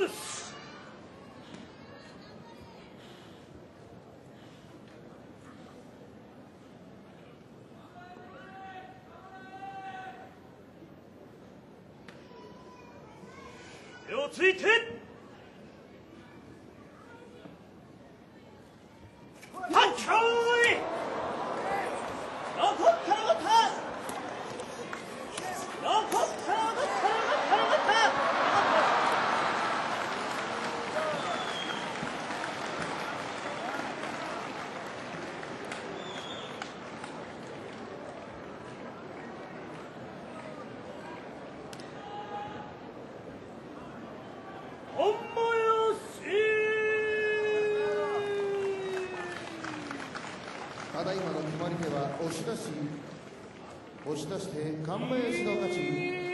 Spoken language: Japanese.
です。手をついて。ただいまの決まり手は押し出し押し出して神林の勝ち。